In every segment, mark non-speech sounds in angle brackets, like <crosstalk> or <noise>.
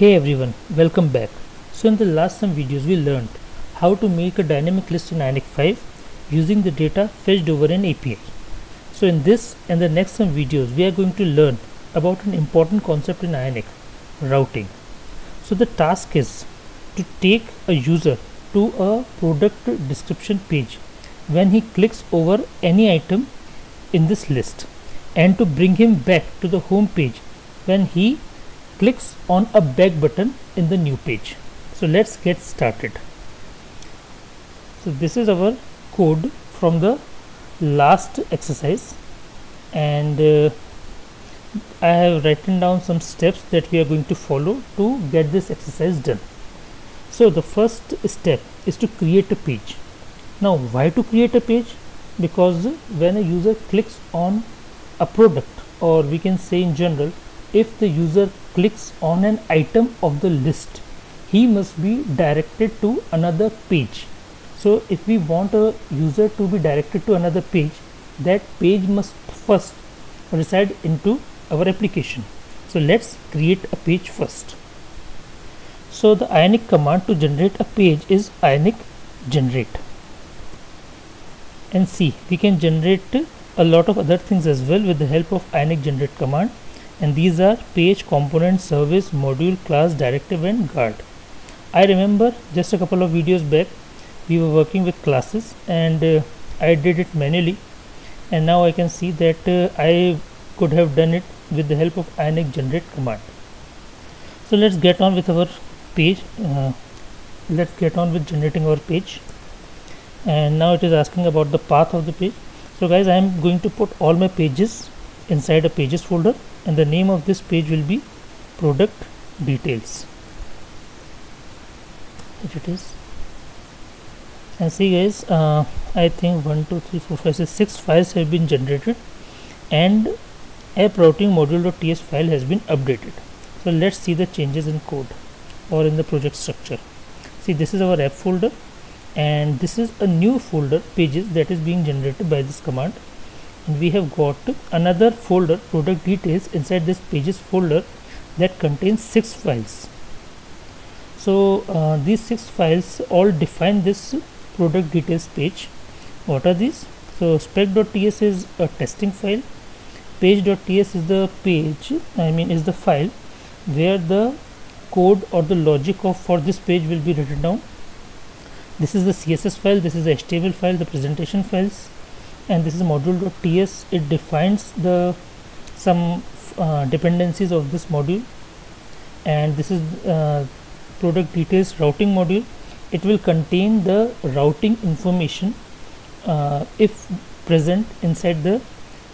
Hey everyone, welcome back. So in the last some videos we learned how to make a dynamic list in Ionic 5 using the data fetched over an API. So in this and the next some videos we are going to learn about an important concept in Ionic, routing. So the task is to take a user to a product description page when he clicks over any item in this list and to bring him back to the home page when he clicks on a back button in the new page. So let's get started. So this is our code from the last exercise and uh, I have written down some steps that we are going to follow to get this exercise done. So the first step is to create a page. Now why to create a page? Because when a user clicks on a product or we can say in general if the user clicks on an item of the list he must be directed to another page. So if we want a user to be directed to another page that page must first reside into our application. So let's create a page first. So the ionic command to generate a page is ionic generate. And see we can generate a lot of other things as well with the help of ionic generate command and these are page component service module class directive and guard. I remember just a couple of videos back we were working with classes and uh, i did it manually. And now i can see that uh, i could have done it with the help of ionic generate command. So let's get on with our page uh, let's get on with generating our page. And now it is asking about the path of the page. So guys i am going to put all my pages inside a pages folder and the name of this page will be product details. Which it is. And see guys uh, i think 1 2 3 4 5 6 6 files have been generated and app routing module.ts file has been updated. So let's see the changes in code or in the project structure. See this is our app folder and this is a new folder pages that is being generated by this command and we have got another folder product details inside this pages folder that contains six files. So uh, these six files all define this product details page. What are these? So spec.ts is a testing file. Page.ts is the page i mean is the file where the code or the logic of for this page will be written down. This is the css file. This is the html file the presentation files and this is module.ts it defines the some uh, dependencies of this module. And this is uh, product details routing module. It will contain the routing information uh, if present inside the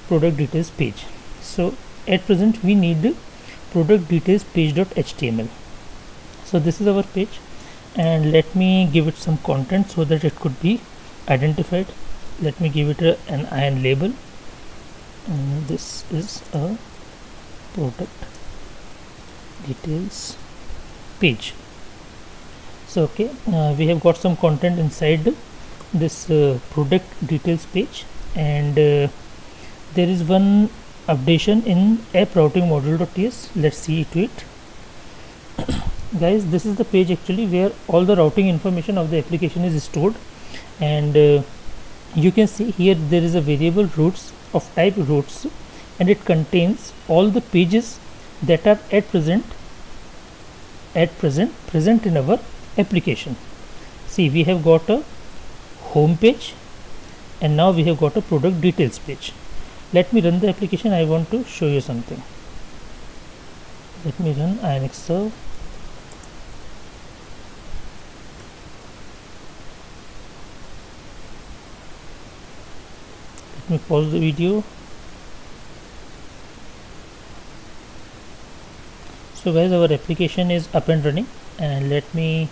product details page. So at present we need the product details page.html so this is our page. And let me give it some content so that it could be identified let me give it a, an ion label. And this is a product details page. So okay uh, we have got some content inside this uh, product details page and uh, there is one updation in app routing module.ts let's see to it. <coughs> Guys this is the page actually where all the routing information of the application is stored and uh, you can see here there is a variable routes of type Routes and it contains all the pages that are at present at present present in our application. See we have got a home page and now we have got a product details page. Let me run the application. I want to show you something. Let me run ionic serve let me pause the video. So guys our application is up and running and let me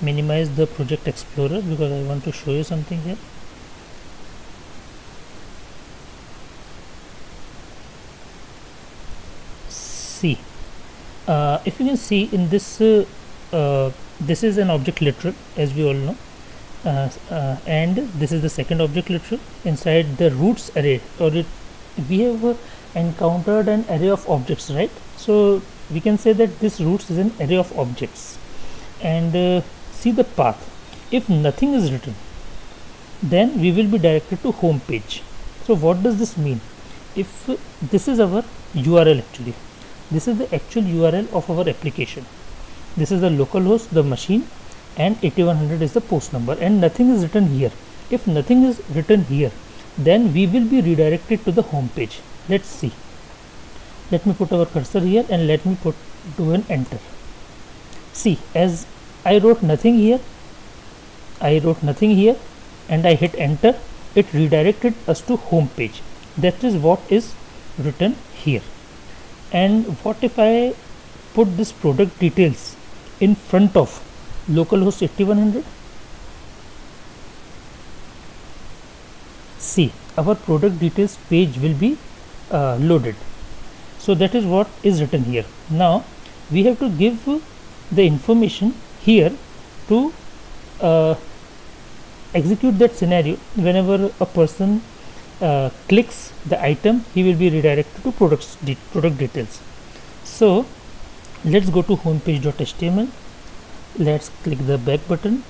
minimize the project explorer because I want to show you something here. See uh, if you can see in this uh, uh, this is an object literal as we all know uh, uh, and this is the second object literal inside the routes array. Or it, we have encountered an array of objects right? So we can say that this routes is an array of objects. And uh, see the path. If nothing is written then we will be directed to home page. So what does this mean? If this is our url actually this is the actual url of our application. This is the localhost the machine and 8100 is the port number and nothing is written here. If nothing is written here then we will be redirected to the home page. Let's see. Let me put our cursor here and let me put do an enter. See as I wrote nothing here I wrote nothing here and I hit enter it redirected us to home page. That is what is written here. And what if I put this product details in front of localhost 8100 see our product details page will be uh, loaded. So that is what is written here. Now we have to give the information here to uh, execute that scenario. Whenever a person uh, clicks the item he will be redirected to products de product details. So let's go to homepage.html let's click the back button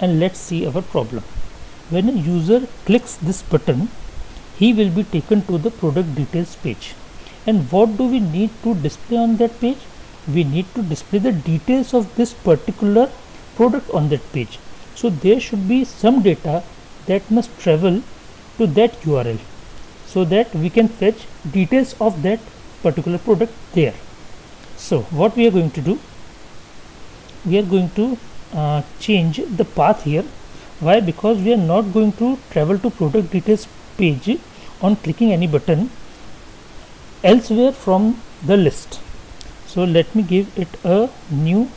and let's see our problem. When a user clicks this button he will be taken to the product details page. And what do we need to display on that page? We need to display the details of this particular product on that page. So there should be some data that must travel to that url so that we can fetch details of that particular product there. So what we are going to do we are going to uh, change the path here. Why? Because we are not going to travel to product details page on clicking any button elsewhere from the list. So let me give it a new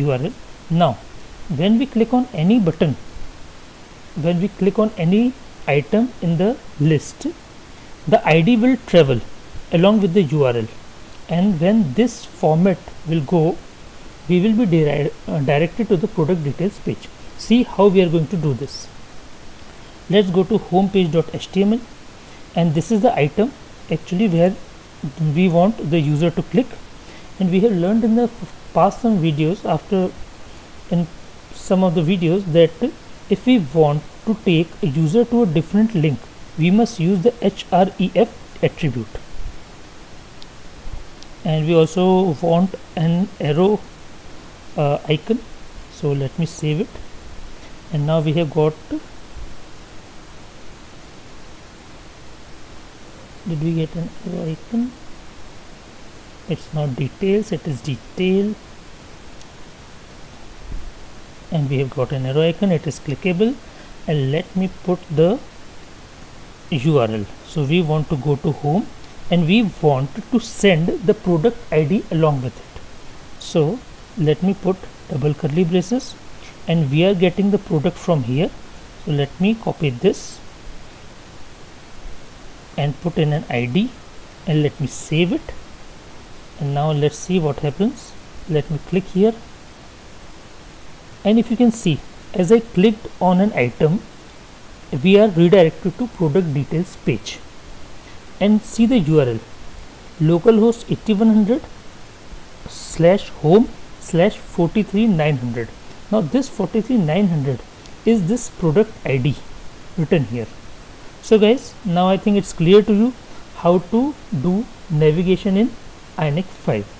url now when we click on any button when we click on any item in the list the id will travel along with the url and when this format will go we will be uh, directed to the product details page. See how we are going to do this. Let's go to homepage.html and this is the item actually where we want the user to click. And we have learned in the past some videos after in some of the videos that if we want to take a user to a different link we must use the href attribute and we also want an arrow uh, icon. So let me save it. And now we have got did we get an arrow icon? It's not details it is detail. And we have got an arrow icon it is clickable. And let me put the url so we want to go to home and we want to send the product id along with it. So let me put double curly braces and we are getting the product from here. So let me copy this and put in an ID and let me save it. And now let's see what happens. Let me click here. And if you can see as I clicked on an item we are redirected to product details page and see the URL localhost 8100 slash home slash 43900 now this 43900 is this product ID written here. So guys now i think it's clear to you how to do navigation in ionic 5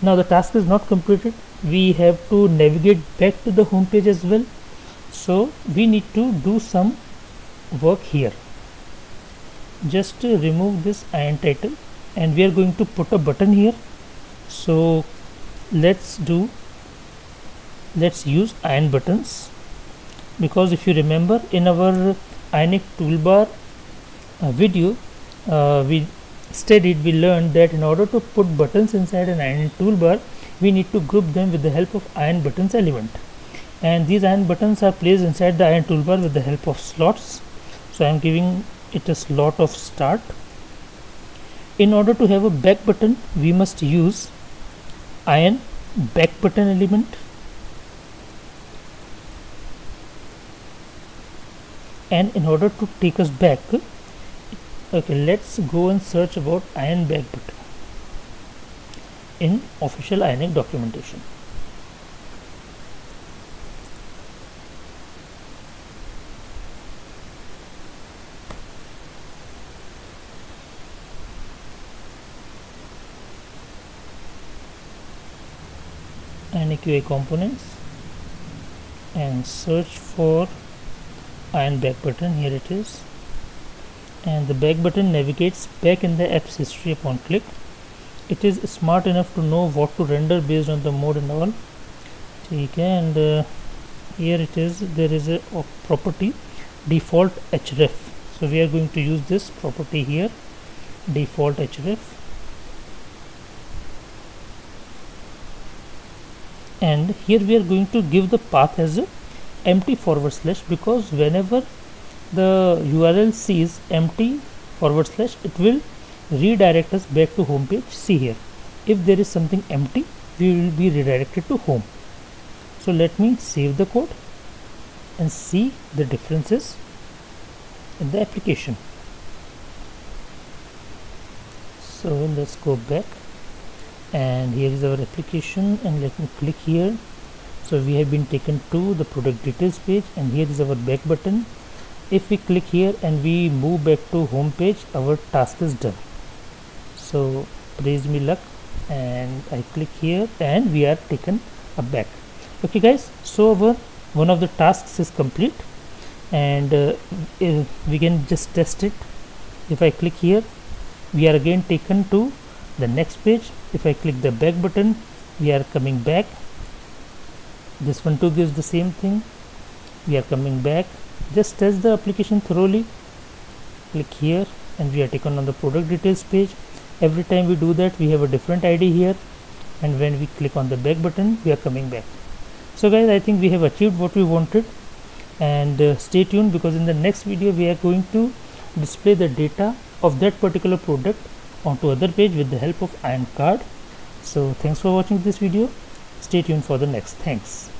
now the task is not completed. We have to navigate back to the home page as well. So we need to do some work here just remove this ion title and we are going to put a button here. So let's do let's use ion buttons. Because if you remember in our ionic toolbar uh, video uh, we studied we learned that in order to put buttons inside an ionic toolbar we need to group them with the help of ion buttons element. And these ion buttons are placed inside the ion toolbar with the help of slots. So i am giving it lot of start. In order to have a back button we must use ion back button element and in order to take us back okay let's go and search about ion back button in official ionic documentation AnyQA components and search for ion back button. Here it is. And the back button navigates back in the app's history upon click. It is smart enough to know what to render based on the mode and all. Okay and uh, here it is. There is a, a property default href. So we are going to use this property here default href and here we are going to give the path as empty forward slash because whenever the URL sees empty forward slash it will redirect us back to home page. See here. If there is something empty we will be redirected to home. So let me save the code and see the differences in the application. So let's go back and here is our application and let me click here. So we have been taken to the product details page and here is our back button. If we click here and we move back to home page our task is done. So praise me luck and I click here and we are taken back. Okay guys so our one of the tasks is complete and uh, we can just test it. If I click here we are again taken to the next page. If I click the back button we are coming back. This one too gives the same thing. We are coming back. Just test the application thoroughly. Click here and we are taken on the product details page. Every time we do that we have a different id here. And when we click on the back button we are coming back. So guys i think we have achieved what we wanted. And uh, stay tuned because in the next video we are going to display the data of that particular product onto other page with the help of ion card. So thanks for watching this video. Stay tuned for the next thanks